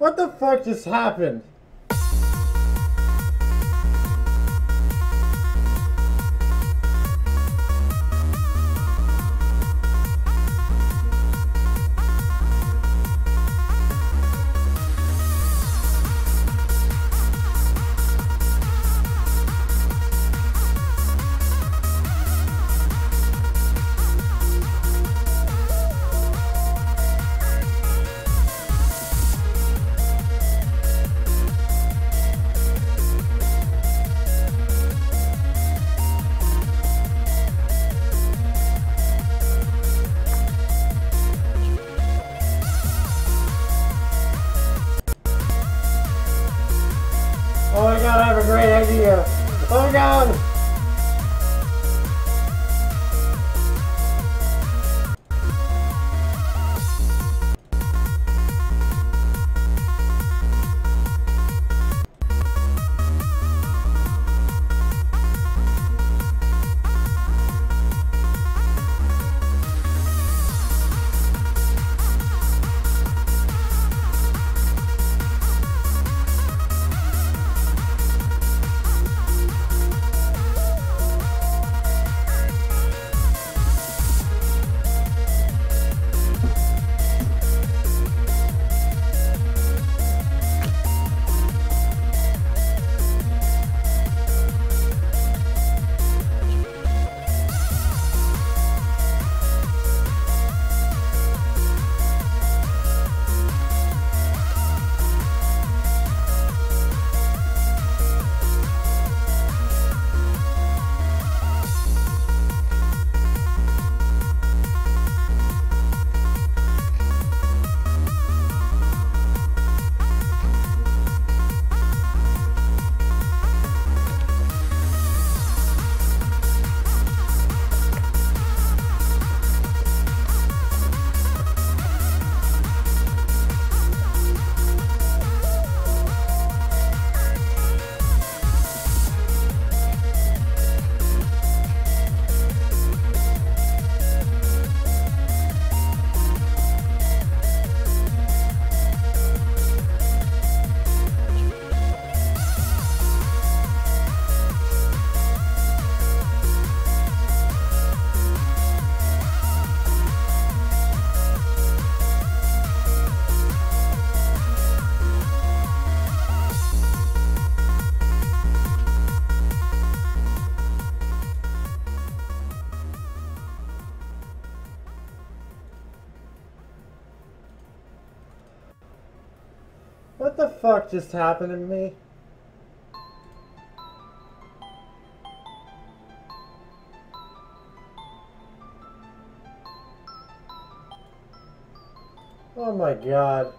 What the fuck just happened? Idea. Oh What the fuck just happened to me? Oh my god.